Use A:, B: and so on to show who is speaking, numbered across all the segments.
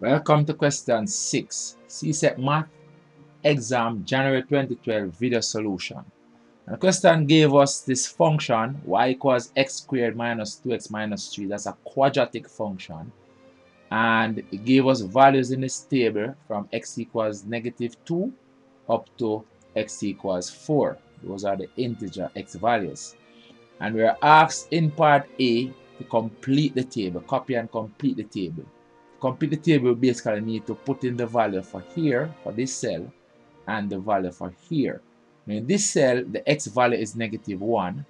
A: Welcome to question 6, CSEC Math Exam January 2012 video solution. And the question gave us this function y equals x squared minus 2x minus 3. That's a quadratic function. And it gave us values in this table from x equals negative 2 up to x equals 4. Those are the integer x values. And we are asked in part A to complete the table, copy and complete the table complete the table basically need to put in the value for here for this cell and the value for here. Now in this cell the x value is negative 1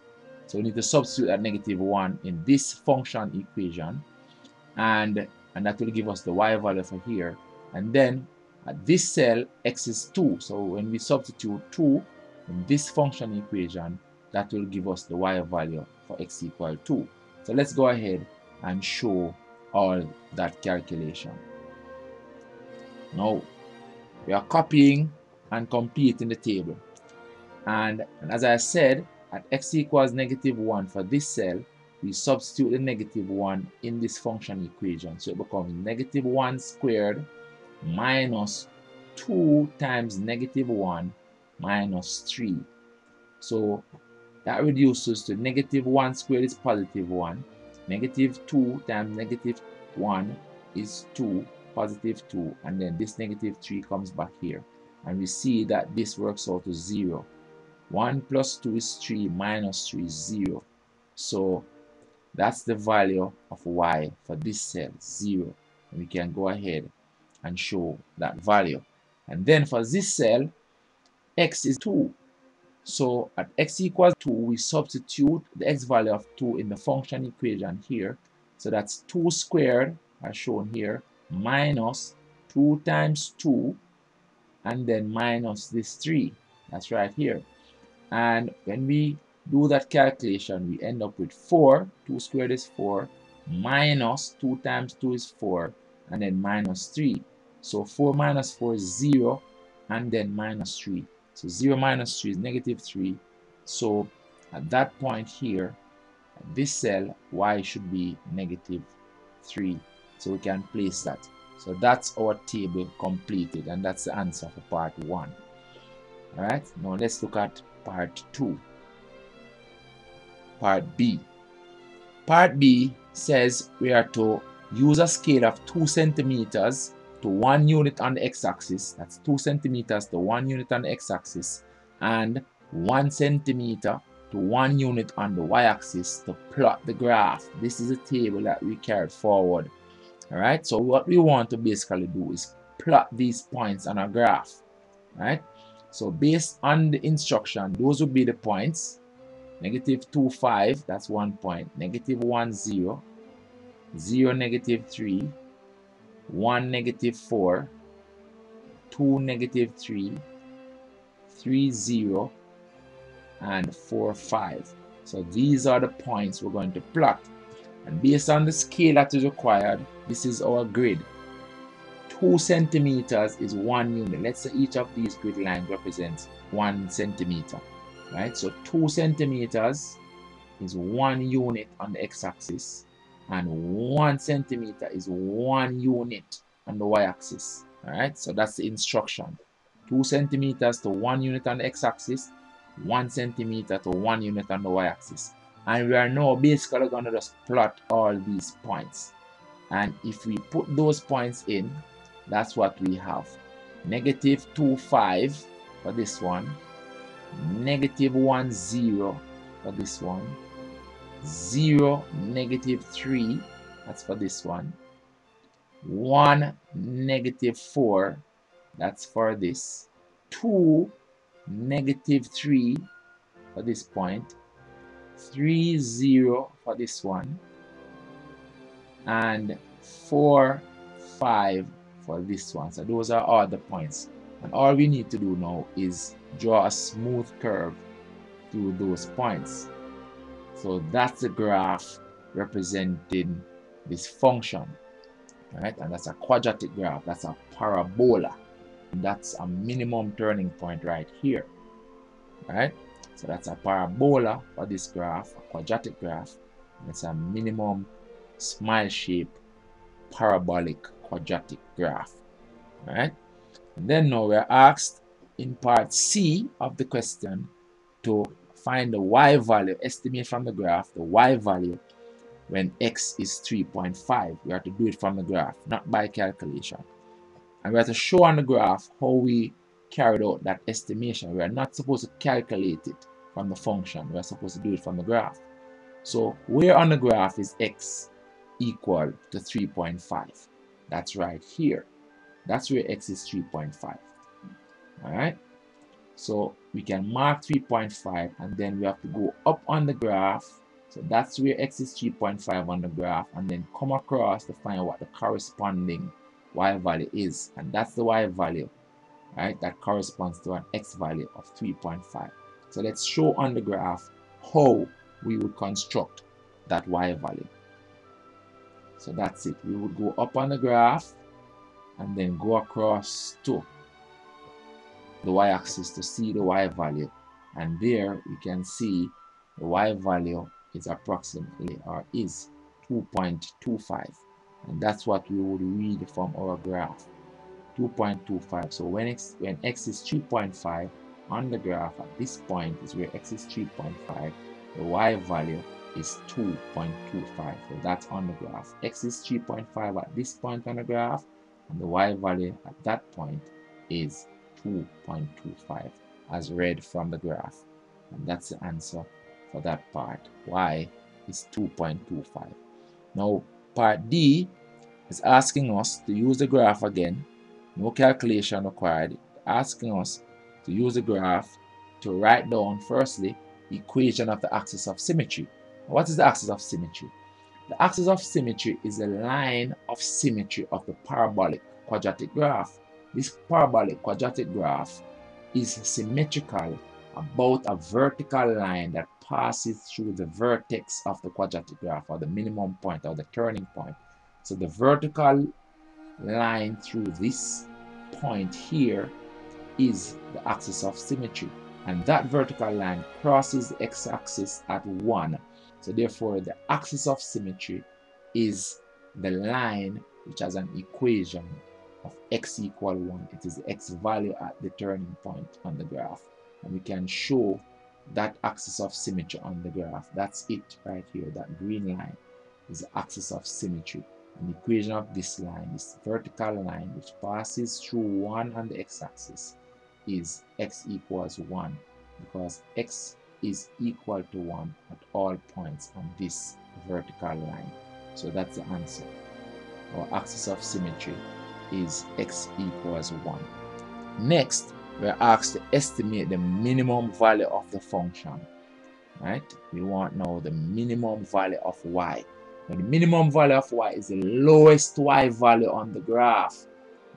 A: so we need to substitute that negative 1 in this function equation and and that will give us the y value for here. And then at this cell x is 2 so when we substitute 2 in this function equation that will give us the y value for x equal 2 so let's go ahead and show all that calculation. Now, we are copying and completing the table. And, and as I said, at x equals negative 1 for this cell, we substitute the negative 1 in this function equation. So it becomes negative 1 squared minus 2 times negative 1 minus 3. So that reduces to negative 1 squared is positive 1 negative 2 times negative 1 is 2 positive 2 and then this negative 3 comes back here. And we see that this works out to 0 1 plus 2 is 3 minus 3 is 0 so that's the value of y for this cell 0 and we can go ahead and show that value. And then for this cell x is 2 so at x equals 2, we substitute the x value of 2 in the function equation here. So that's 2 squared, as shown here, minus 2 times 2, and then minus this 3. That's right here. And when we do that calculation, we end up with 4. 2 squared is 4, minus 2 times 2 is 4, and then minus 3. So 4 minus 4 is 0, and then minus 3. So 0 minus 3 is negative 3. So at that point here, this cell, y should be negative 3. So we can place that. So that's our table completed and that's the answer for part 1. Alright, now let's look at part 2. Part B. Part B says we are to use a scale of 2 centimeters to one unit on the x-axis that's two centimeters to one unit on the x-axis and one centimeter to one unit on the y-axis to plot the graph. This is a table that we carried forward. All right so what we want to basically do is plot these points on a graph right? So based on the instruction those would be the points. Negative 2 5 that's one point. Negative 1 0 0 negative 3 1 negative 4 2 negative 3 3 0 and 4 5 so these are the points we're going to plot. And based on the scale that is required this is our grid. 2 centimeters is one unit. Let's say each of these grid lines represents one centimeter right? So 2 centimeters is one unit on the x-axis and one centimeter is one unit on the y-axis. All right so that's the instruction. Two centimeters to one unit on the x-axis one centimeter to one unit on the y-axis. And we are now basically going to just plot all these points. And if we put those points in that's what we have. Negative 2 5 for this one. Negative 1 0 for this one 0, negative 3, that's for this one. 1, negative 4, that's for this. 2, negative 3 for this point. 3, 0 for this one. And 4, 5 for this one. So those are all the points. And all we need to do now is draw a smooth curve through those points. So that's the graph representing this function. Right? And that's a quadratic graph. That's a parabola. That's a minimum turning point right here. Right? So that's a parabola for this graph, a quadratic graph. It's a minimum smile shape parabolic quadratic graph. right? And then now we're asked in part C of the question to find the y value, estimate from the graph the y value when x is 3.5. We have to do it from the graph, not by calculation. And we have to show on the graph how we carried out that estimation. We are not supposed to calculate it from the function. We are supposed to do it from the graph. So where on the graph is x equal to 3.5? That's right here. That's where x is 3.5. Alright? So we can mark 3.5 and then we have to go up on the graph. So that's where x is 3.5 on the graph and then come across to find what the corresponding y value is. And that's the y value, right? That corresponds to an x value of 3.5. So let's show on the graph how we would construct that y value. So that's it. We would go up on the graph and then go across to the y-axis to see the y value. And there you can see the y value is approximately or is 2.25 and that's what we would read from our graph. 2.25 so when x when x is 3.5 on the graph at this point is where x is 3.5 the y value is 2.25 so that's on the graph. X is 3.5 at this point on the graph and the y value at that point is 2.25 as read from the graph and that's the answer for that part y is 2.25 now part D is asking us to use the graph again no calculation required asking us to use the graph to write down firstly equation of the axis of symmetry. What is the axis of symmetry? The axis of symmetry is a line of symmetry of the parabolic quadratic graph. This parabolic quadratic graph is symmetrical about a vertical line that passes through the vertex of the quadratic graph or the minimum point or the turning point. So the vertical line through this point here is the axis of symmetry and that vertical line crosses the x-axis at 1 so therefore the axis of symmetry is the line which has an equation of x equal 1 it is the x value at the turning point on the graph and we can show that axis of symmetry on the graph that's it right here that green line is the axis of symmetry and the equation of this line this vertical line which passes through 1 on the x-axis is x equals 1 because x is equal to 1 at all points on this vertical line. So that's the answer. Our axis of symmetry is x equals 1. Next, we're asked to estimate the minimum value of the function. Right? We want now the minimum value of y. Now the minimum value of y is the lowest y value on the graph.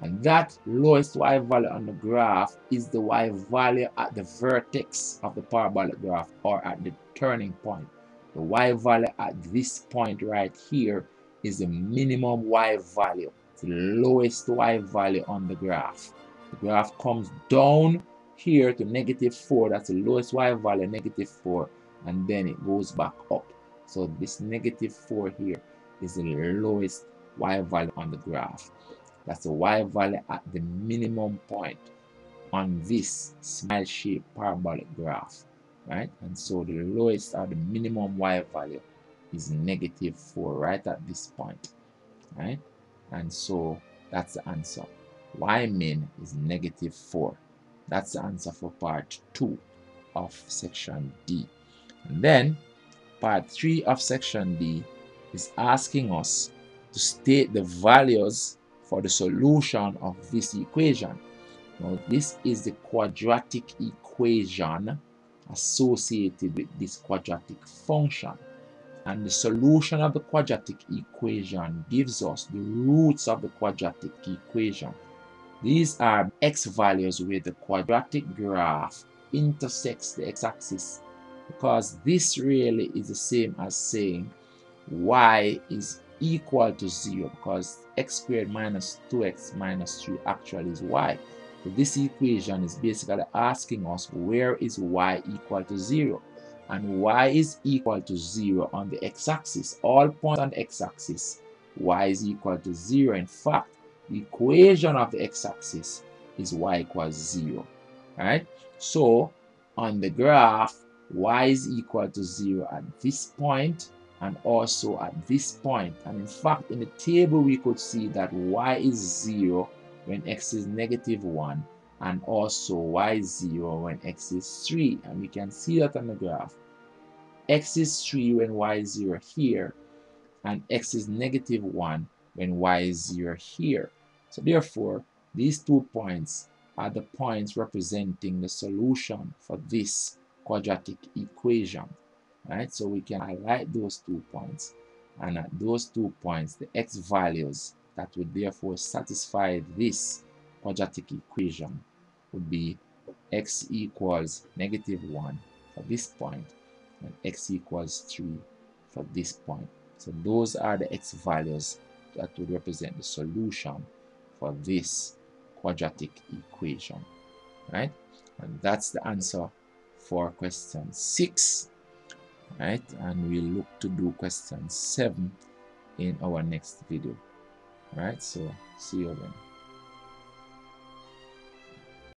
A: And that lowest y value on the graph is the y value at the vertex of the parabolic graph or at the turning point. The y value at this point right here is the minimum y value. It's the lowest y value on the graph. The graph comes down here to negative 4. That's the lowest y value, negative 4. And then it goes back up. So this negative 4 here is the lowest y value on the graph. That's the y value at the minimum point on this smile shaped parabolic graph, right? And so the lowest or the minimum y value is negative 4 right at this point, right? And so that's the answer. Y min is negative 4. That's the answer for part 2 of section D. And then part 3 of section D is asking us to state the values for the solution of this equation. Now this is the quadratic equation associated with this quadratic function. And the solution of the quadratic equation gives us the roots of the quadratic equation. These are x values where the quadratic graph intersects the x-axis because this really is the same as saying y is equal to 0 because x squared minus 2x minus 3 actually is y. So this equation is basically asking us where is y equal to 0 and y is equal to 0 on the x-axis. All points on the x-axis y is equal to 0. In fact, the equation of the x-axis is y equals 0. Right? So on the graph, y is equal to 0 at this point and also at this point. And in fact, in the table, we could see that y is 0 when x is negative 1 and also y is 0 when x is 3. And we can see that on the graph. x is 3 when y is 0 here and x is negative 1 when y is 0 here. So therefore, these two points are the points representing the solution for this quadratic equation. Right? So we can highlight those two points. And at those two points, the x values that would therefore satisfy this quadratic equation would be x equals negative 1 for this point and x equals 3 for this point. So those are the x values that would represent the solution for this quadratic equation right? And that's the answer for question 6 right? And we'll look to do question 7 in our next video right? So see you then